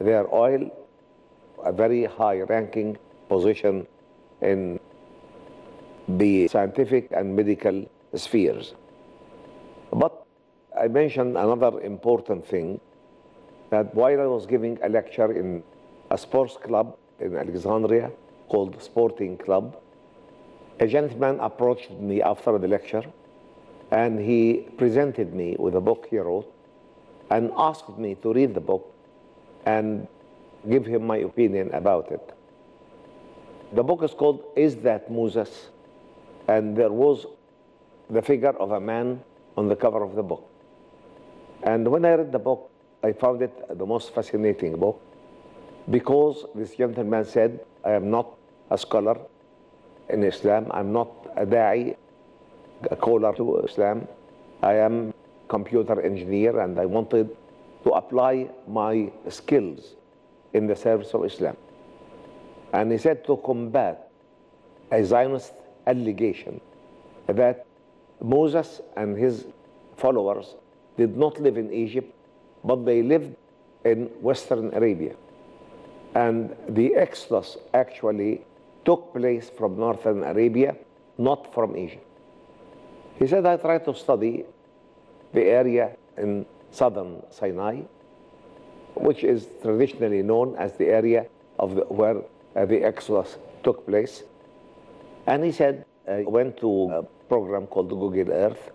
their oil a very high ranking position in the scientific and medical spheres. But I mentioned another important thing that while I was giving a lecture in a sports club in Alexandria called Sporting Club, a gentleman approached me after the lecture and he presented me with a book he wrote and asked me to read the book and give him my opinion about it. The book is called Is That Moses? And there was the figure of a man on the cover of the book. And when I read the book, I found it the most fascinating book because this gentleman said, I am not a scholar in Islam, I'm not a da'i, a caller to Islam. I am computer engineer and I wanted to apply my skills in the service of Islam. And he said to combat a Zionist allegation that Moses and his followers did not live in Egypt, but they lived in Western Arabia. And the Exodus actually took place from Northern Arabia, not from Egypt. He said, I tried to study the area in southern Sinai, which is traditionally known as the area of the, where uh, the Exodus took place. And he said, I went to a program called Google Earth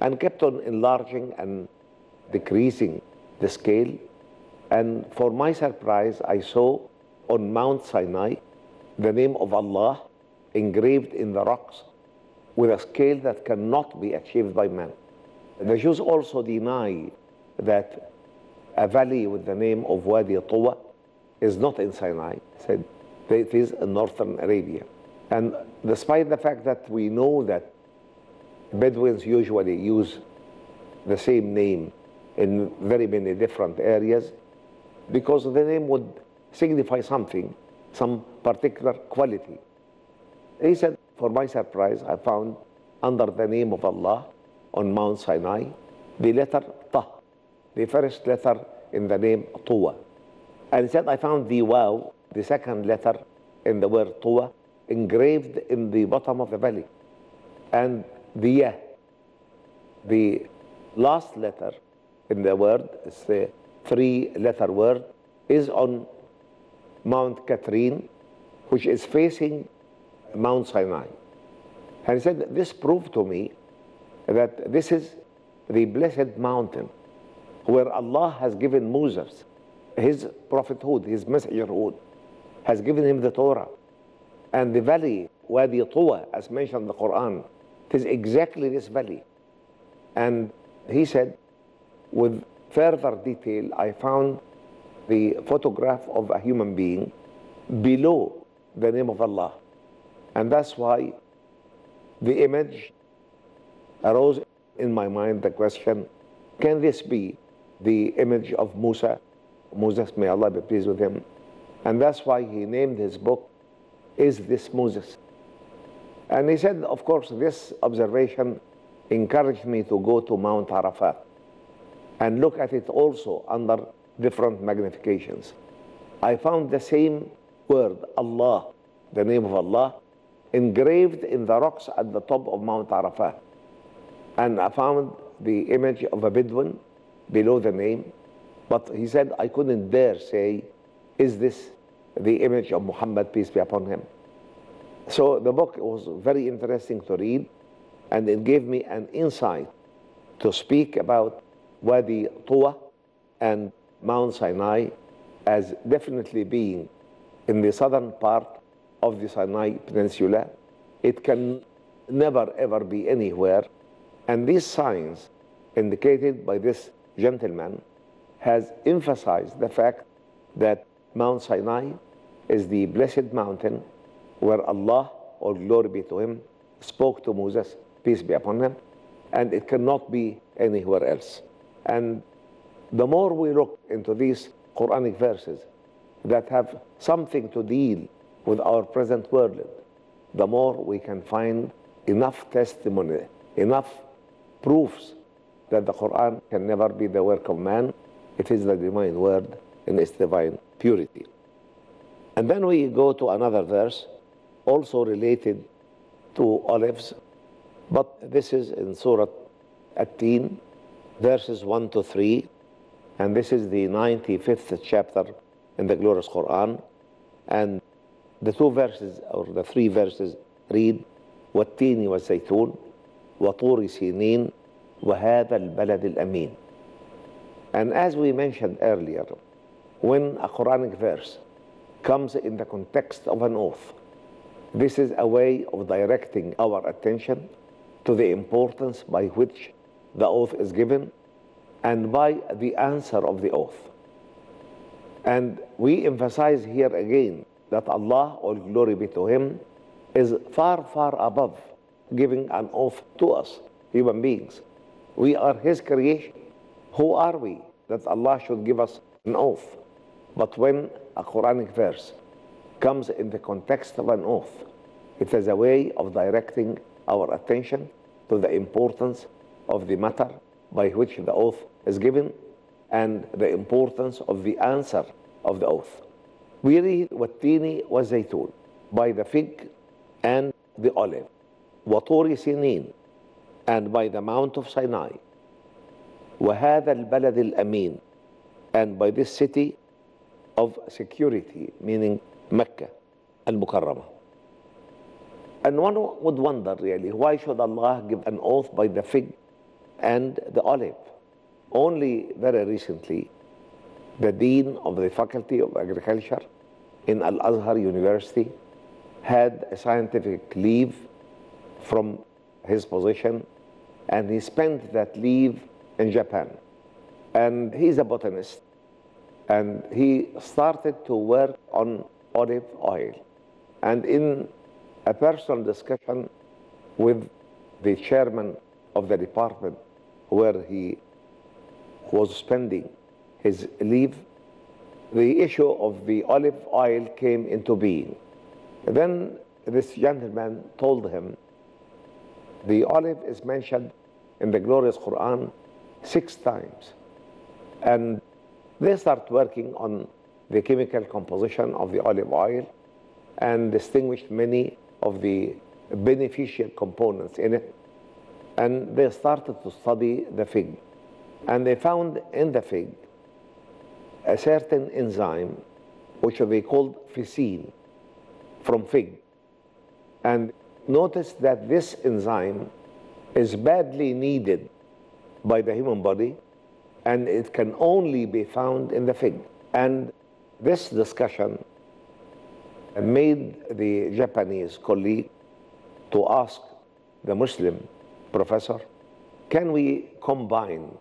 and kept on enlarging and decreasing the scale. And for my surprise, I saw on Mount Sinai the name of Allah engraved in the rocks with a scale that cannot be achieved by man. The Jews also deny that a valley with the name of Wadi Tuwa is not in Sinai. He Said it is in northern Arabia. And despite the fact that we know that Bedouins usually use the same name in very many different areas, because the name would signify something, some particular quality. He said, for my surprise, I found under the name of Allah on Mount Sinai the letter the first letter in the name Tuwa. And said, I found the Waw, the second letter in the word Tuwa, engraved in the bottom of the valley. And the Ya, the last letter in the word, it's the three letter word, is on Mount Catherine, which is facing Mount Sinai. And he said, this proved to me that this is the blessed mountain where Allah has given Moses his prophethood, his messengerhood, has given him the Torah. And the valley, Wadi Tuwa, as mentioned in the Quran, it is exactly this valley. And he said, with further detail, I found the photograph of a human being below the name of Allah. And that's why the image arose in my mind the question, can this be the image of Musa? Moses, may Allah be pleased with him. And that's why he named his book, Is This Moses? And he said, of course, this observation encouraged me to go to Mount Arafat and look at it also under different magnifications. I found the same word, Allah, the name of Allah, engraved in the rocks at the top of Mount Arafat. And I found the image of a Bedouin below the name. But he said, I couldn't dare say, is this the image of Muhammad, peace be upon him? So the book was very interesting to read, and it gave me an insight to speak about Wadi Tuwa and Mount Sinai as definitely being in the southern part of the Sinai Peninsula. It can never ever be anywhere. And these signs indicated by this gentleman has emphasized the fact that Mount Sinai is the blessed mountain where Allah, all glory be to him, spoke to Moses, peace be upon him, and it cannot be anywhere else. And the more we look into these Quranic verses that have something to deal with our present world, the more we can find enough testimony, enough proofs that the Quran can never be the work of man. It is the divine word in its divine purity. And then we go to another verse, also related to olives, but this is in Surah At-Teen, verses 1 to 3, and this is the 95th chapter in the glorious Quran. And the two verses, or the three verses, read, والتين والزيتون وطور سينين وهذا البلد الأمين. And as we mentioned earlier, when a Quranic verse comes in the context of an oath, this is a way of directing our attention to the importance by which the oath is given and by the answer of the oath. And we emphasize here again that Allah, all glory be to Him, is far, far above giving an oath to us, human beings. We are His creation. Who are we that Allah should give us an oath? But when a Quranic verse comes in the context of an oath, it is a way of directing our attention to the importance of the matter by which the oath is given and the importance of the answer of the oath. We read والتين والزيتون by the fig and the olive وطور سنين and by the mount of Sinai وهذا البلد الأمين and by this city of security meaning Mecca المكرمة and one would wonder really why should Allah give an oath by the fig and the olive only very recently the dean of the faculty of agriculture in Al-Azhar University had a scientific leave from his position and he spent that leave in Japan. And he's a botanist and he started to work on olive oil. And in a personal discussion with the chairman of the department where he was spending his leave, the issue of the olive oil came into being. Then this gentleman told him, the olive is mentioned in the glorious Quran six times. And they start working on the chemical composition of the olive oil and distinguished many of the beneficial components in it. And they started to study the fig. And they found in the fig a certain enzyme which they called ficin from fig. And notice that this enzyme is badly needed by the human body and it can only be found in the fig. And this discussion made the Japanese colleague to ask the Muslim professor, can we combine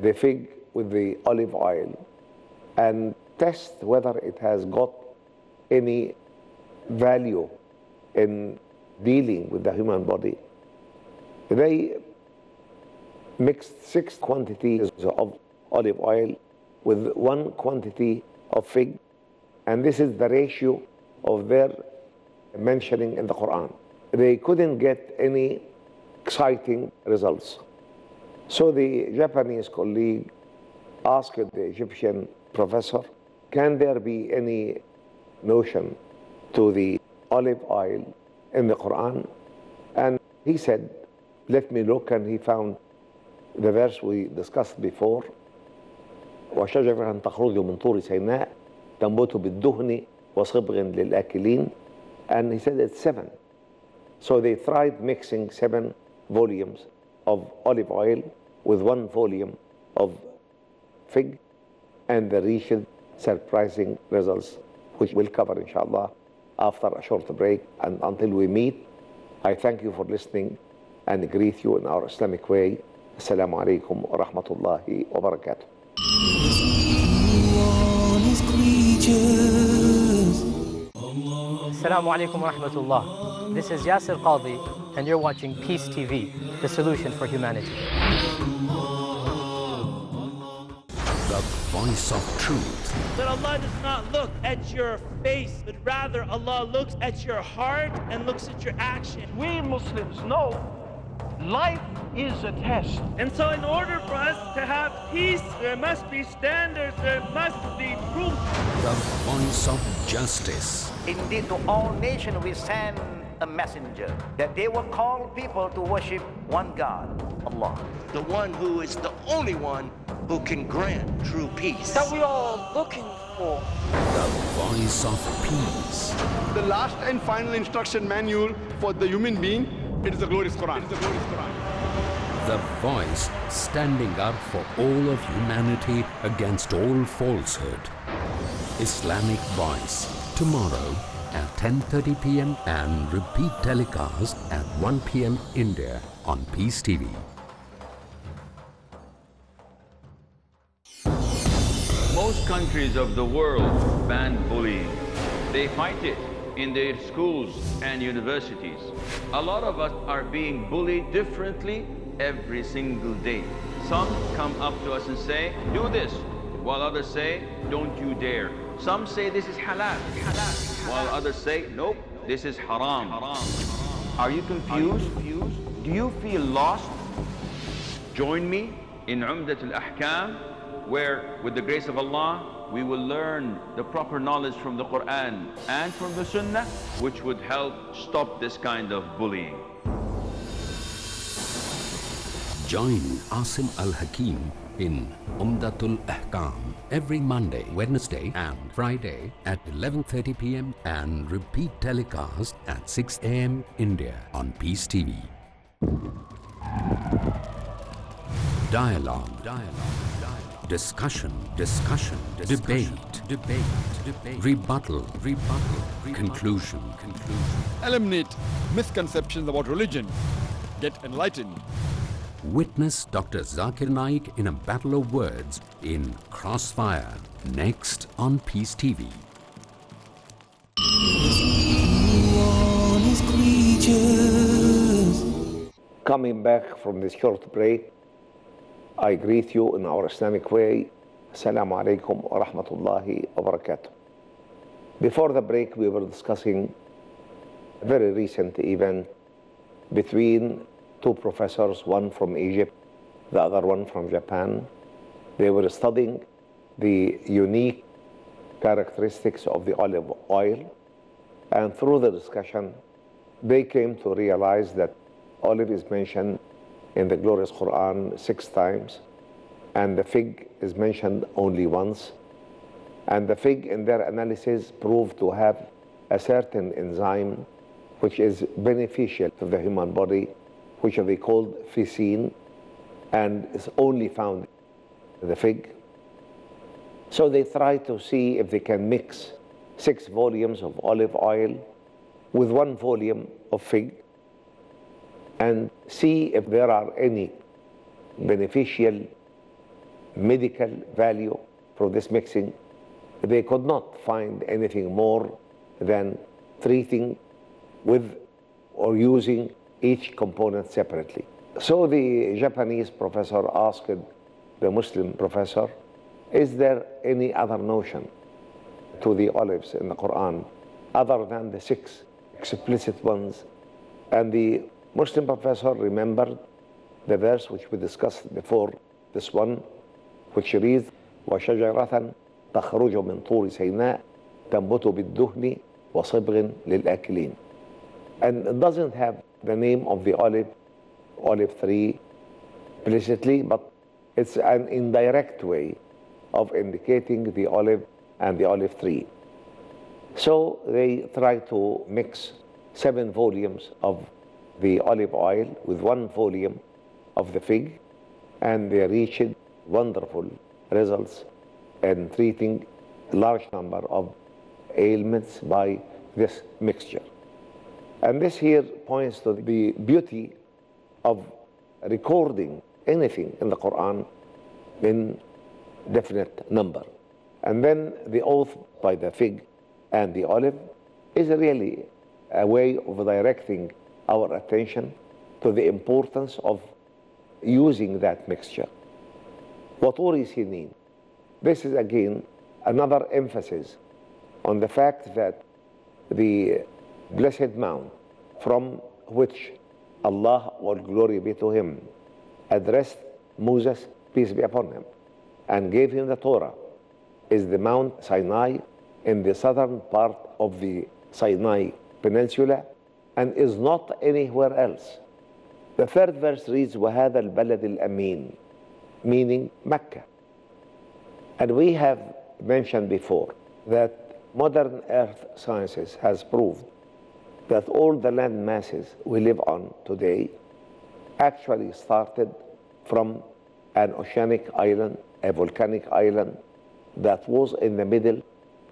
the fig with the olive oil and test whether it has got any value in dealing with the human body. They mixed six quantities of olive oil with one quantity of fig, and this is the ratio of their mentioning in the Quran. They couldn't get any exciting results. So the Japanese colleague asked the Egyptian professor, can there be any notion to the olive oil in the Quran? And he said, let me look, and he found the verse we discussed before وشجرة تخرج من طور سيناء تنبت بالدهن وصبغ للآكلين and he said it's seven so they tried mixing seven volumes of olive oil with one volume of fig and they reached surprising results which we'll cover inshallah after a short break. And until we meet, I thank you for listening and greet you in our Islamic way. Assalamu alaikum wa rahmatullahi wa barakatuh. Assalamu alaikum wa rahmatullah. This is Yasser Qadi, and you're watching Peace TV, the solution for humanity. The voice of truth. That Allah does not look your face, but rather Allah looks at your heart and looks at your action. We Muslims know life is a test. And so, in order for us to have peace, there must be standards, there must be proof. The voice of justice. Indeed, to all nations we send a messenger that they will call people to worship one God, Allah. The one who is the only one who can grant true peace. That we are looking for. The voice of peace. The last and final instruction manual for the human being, it is the glorious Quran. It is the glorious Quran. The voice standing up for all of humanity against all falsehood. Islamic Voice. Tomorrow at 10.30 p.m. and repeat telecast at 1 p.m. India on Peace TV. Most countries of the world ban bullying. They fight it in their schools and universities. A lot of us are being bullied differently every single day. Some come up to us and say, do this, while others say, don't you dare. Some say this is halal, halal, while others say, nope, this is haram. Are you confused? Do you feel lost? Join me in Umdat al-Ahkam, where with the grace of Allah, we will learn the proper knowledge from the Quran and from the Sunnah, which would help stop this kind of bullying. Join Asim Al Hakim in Umdatul Ahkam every Monday, Wednesday, and Friday at 11:30 p.m. and repeat telecast at 6 a.m. India on Peace TV. Dialogue. Dialogue. Dialogue. Discussion. Discussion. Debate. Debate. Debate. Rebuttal. Rebuttal. Conclusion. Conclusion. Eliminate misconceptions about religion. Get enlightened. Witness Dr. Zakir Naik in a battle of words in Crossfire. Next on Peace TV. Coming back from this short break, I greet you in our Islamic way. Assalamu alaikum wa rahmatullahi wa barakatuh. Before the break, we were discussing a very recent event between two professors, one from Egypt, the other one from Japan. They were studying the unique characteristics of the olive oil, and through the discussion, they came to realize that olive is mentioned in the glorious Quran six times, and the fig is mentioned only once. And the fig, in their analysis, proved to have a certain enzyme which is beneficial to the human body, which they called ficin, and is only found the fig. So they try to see if they can mix six volumes of olive oil with one volume of fig and see if there are any beneficial medical value for this mixing. They could not find anything more than treating with or using each component separately. So the Japanese professor asked the Muslim professor, is there any other notion to the olives in the Quran other than the six explicit ones? And the Muslim professor remembered the verse which we discussed before this one, which reads, وَشَجَرَةً تَخْرُجُ مِنْ طُورِ سَيْنَاء تَنْبُتُ بِالدُّهْنِ وَصِبْغٍ لِلْآكِلِينَ And it doesn't have the name of the olive, olive tree, explicitly, but it's an indirect way of indicating the olive and the olive tree. So they try to mix seven volumes of the olive oil with one volume of the fig, and they reached wonderful results in treating large number of ailments by this mixture. And this here points to the beauty of recording anything in the Quran in definite number. And then the oath by the fig and the olive is really a way of directing our attention to the importance of using that mixture. وطور سنين. This is again another emphasis on the fact that the blessed mount from which Allah, all glory be to him, addressed Moses, peace be upon him, and gave him the Torah, is the Mount Sinai in the southern part of the Sinai Peninsula and is not anywhere else. The third verse reads, وَهَذَا الْبَلَدِ الْأَمِينَ meaning Mecca. And we have mentioned before that modern earth sciences has proved that all the land masses we live on today actually started from an oceanic island, a volcanic island that was in the middle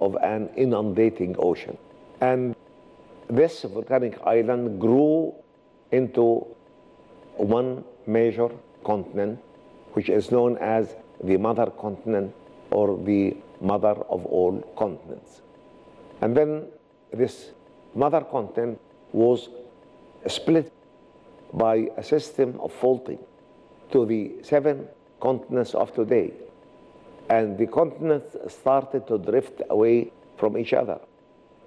of an inundating ocean. And this volcanic island grew into one major continent, which is known as the mother continent or the mother of all continents. And then this mother continent was split by a system of faulting to the seven continents of today. And the continents started to drift away from each other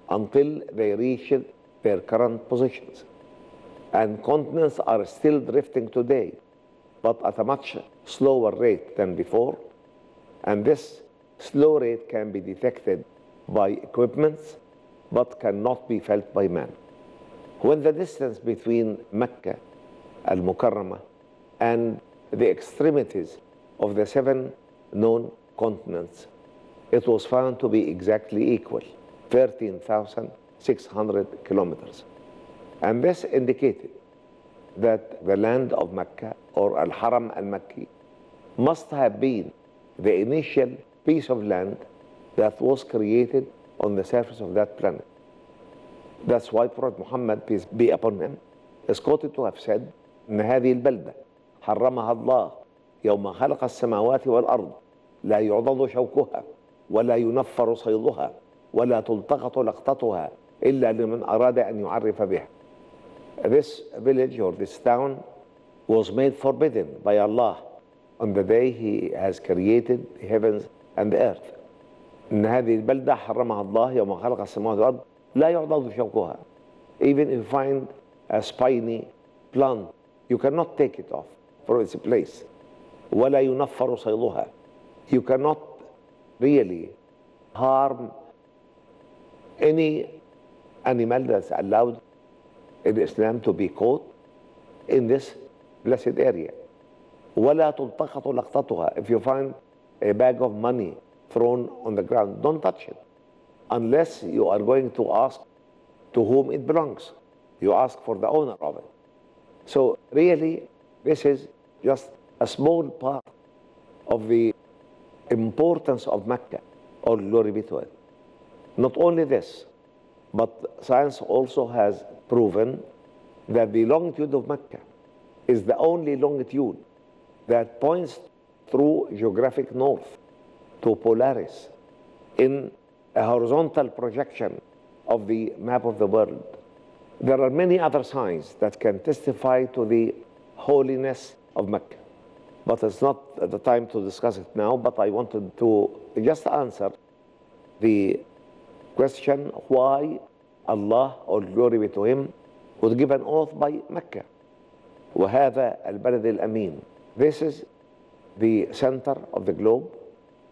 until they reached their current positions. And continents are still drifting today, but at a much slower rate than before. And this slow rate can be detected by equipments, but cannot be felt by man. When the distance between Mecca, Al-Mukarramah, and the extremities of the seven known continents, it was found to be exactly equal, 13,600 kilometers. And this indicated that the land of Mecca or Al-Haram al-Makki must have been the initial piece of land that was created on the surface of that planet. That's why Prophet Muhammad, peace be upon him, is quoted to have said, إن هذه البلدة حرمها الله يوم خلق السماوات والأرض لا يعضد شوكها ولا ينفر صيدها ولا تلتقط لقطتها إلا لمن أراد أن يعرف بها. This village or this town was made forbidden by Allah on the day He has created the heavens and the earth. إن هذه البلدة حرمها الله يوم خلق السماوات والأرض لا يعضد شوكها. Even if you find a spiny plant, you cannot take it off from its place. ولا ينفر صيدها. You cannot really harm any animal that's allowed in Islam to be caught in this blessed area. ولا تلتقط لقطتها. If you find a bag of money thrown on the ground, don't touch it unless you are going to ask to whom it belongs. You ask for the owner of it. So really, this is just a small part of the importance of Mecca, or glory be to it. Not only this, but science also has proven that the longitude of Mecca is the only longitude that points through geographic north to Polaris in a horizontal projection of the map of the world. There are many other signs that can testify to the holiness of Mecca. But it's not the time to discuss it now, but I wanted to just answer the question why Allah, all glory be to Him, would give an oath by Mecca. وهذا البلد الأمين. This is the center of the globe.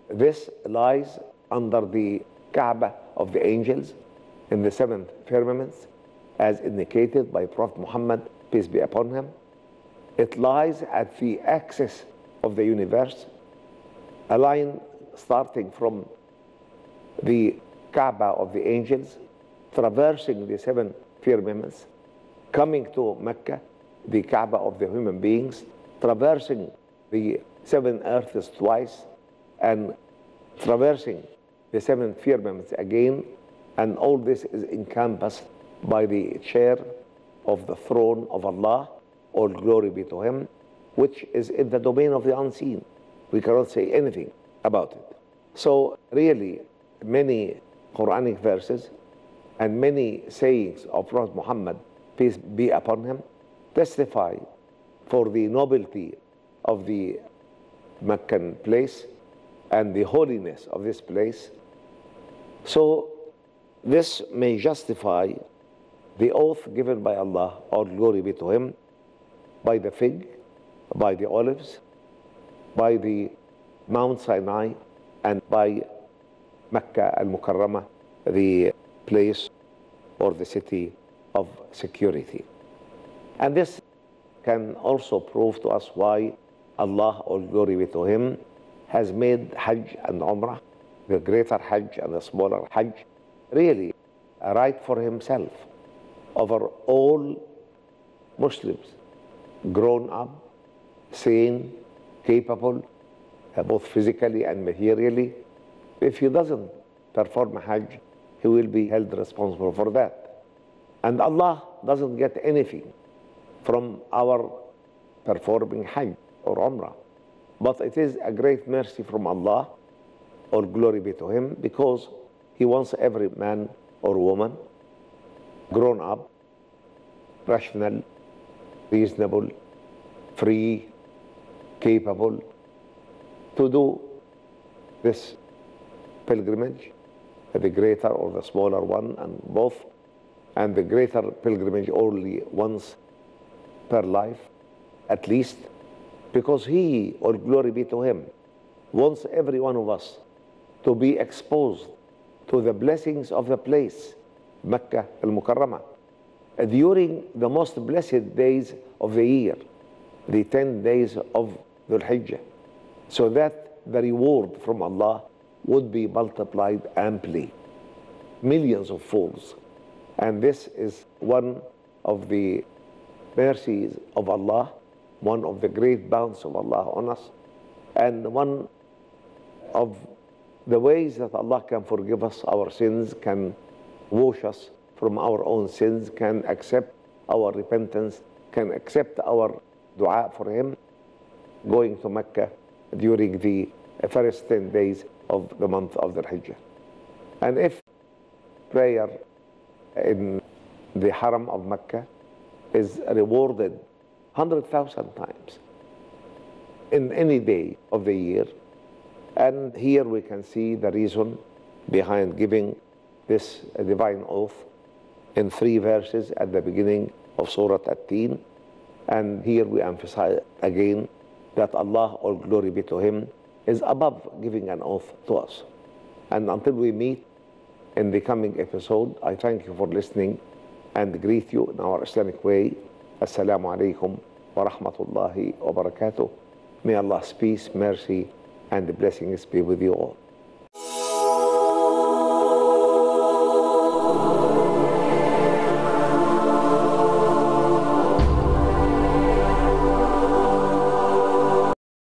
This lies under the Kaaba of the angels in the seventh firmaments, as indicated by Prophet Muhammad, peace be upon him. It lies at the axis of the universe, a line starting from the Kaaba of the angels, traversing the seven firmaments, coming to Mecca, the Kaaba of the human beings, traversing the seven earths twice, and traversing the seven firmaments again, and all this is encompassed by the chair of the throne of Allah, all glory be to Him, which is in the domain of the unseen. We cannot say anything about it. So, really, many Quranic verses and many sayings of Prophet Muhammad, peace be upon him, testify for the nobility of the Meccan place and the holiness of this place. So, this may justify the oath given by Allah, all glory be to Him, by the fig, by the olives, by the Mount Sinai, and by Mecca al Mukarramah, the place or the city of security. And this can also prove to us why Allah, all glory be to Him, has made Hajj and Umrah, the greater Hajj and the smaller Hajj, really a right for Himself over all Muslims, grown up, sane, capable, uh, both physically and materially. If he doesn't perform Hajj, he will be held responsible for that. And Allah doesn't get anything from our performing Hajj or Umrah. But it is a great mercy from Allah, all glory be to Him, because He wants every man or woman grown up, rational, reasonable, free, capable to do this pilgrimage, the greater or the smaller one, and both, and the greater pilgrimage only once per life, at least, because He, or glory be to Him, wants every one of us to be exposed to the blessings of the place, Mecca al Mukarramah, uh, during the most blessed days of the year, the 10 days of Dhul Hijjah, so that the reward from Allah would be multiplied amply, millions of folds. And this is one of the mercies of Allah, one of the great bounties of Allah on us, and one of the ways that Allah can forgive us our sins, can wash us from our own sins, can accept our repentance, can accept our dua for Him, going to Mecca during the first 10 days of the month of the Hijjah. And if prayer in the Haram of Mecca is rewarded 100,000 times in any day of the year, and here we can see the reason behind giving this divine oath in three verses at the beginning of Surah At-Teen. And here we emphasize again that Allah, all glory be to Him, is above giving an oath to us. And until we meet in the coming episode, I thank you for listening and greet you in our Islamic way. Assalamu alaikum wa rahmatullahi wa barakatuh. May Allah's peace, mercy, and blessings be with you all.